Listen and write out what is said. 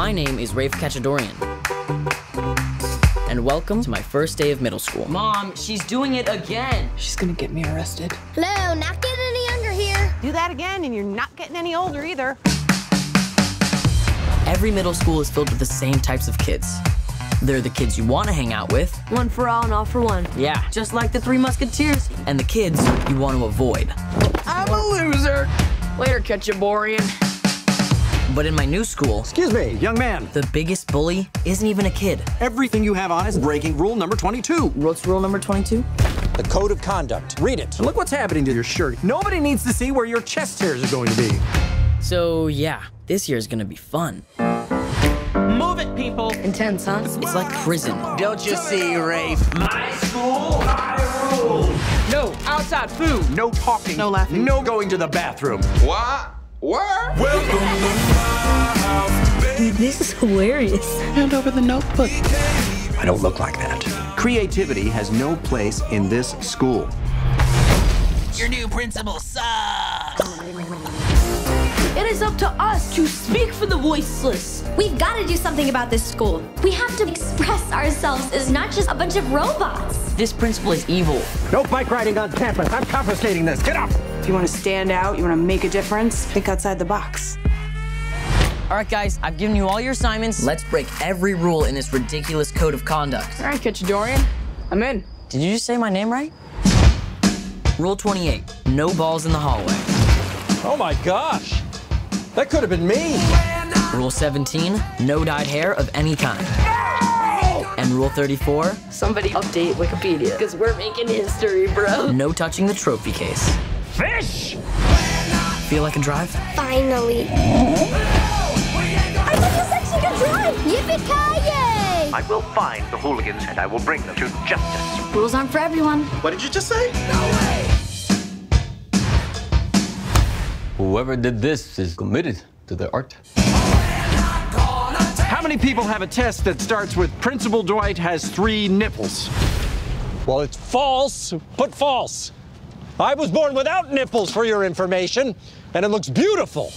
My name is Rafe Katchadorian. And welcome to my first day of middle school. Mom, she's doing it again. She's gonna get me arrested. Hello, not getting any younger here. Do that again, and you're not getting any older either. Every middle school is filled with the same types of kids. They're the kids you want to hang out with. One for all and all for one. Yeah, just like the Three Musketeers. And the kids you want to avoid. I'm a loser. Later, Ketchaborian. But in my new school, Excuse me, young man. the biggest bully isn't even a kid. Everything you have on is breaking rule number 22. What's rule number 22? The code of conduct. Read it. Look what's happening to your shirt. Nobody needs to see where your chest hairs are going to be. So, yeah, this year is gonna be fun. Move it, people. Intense, huh? It's like prison. Don't you see, Rafe? My school, I rule. No, outside food. No talking. No laughing. No going to the bathroom. What? Where? This is hilarious. Hand over the notebook. I don't look like that. Creativity has no place in this school. Your new principal sucks. It is up to us to speak for the voiceless. We've got to do something about this school. We have to express ourselves as not just a bunch of robots. This principal is evil. No bike riding on campus. I'm confiscating this. Get up. If you want to stand out, you want to make a difference, think outside the box. All right, guys, I've given you all your assignments. Let's break every rule in this ridiculous code of conduct. All right, Ketchaborian. I'm in. Did you just say my name right? Rule 28 no balls in the hallway. Oh my gosh. That could have been me. Rule 17 no dyed hair of any kind. And rule 34 Somebody update Wikipedia, because we're making history, bro. no touching the trophy case. Fish! Feel like a drive? Finally. Mm-hmm. I think this actually good drive. Yippee-ki-yay! I will find the hooligans and I will bring them to justice. Rules aren't for everyone. What did you just say? No way! Whoever did this is committed to the art. How many people have a test that starts with Principal Dwight has three nipples? Well, it's false. Put false. I was born without nipples, for your information, and it looks beautiful.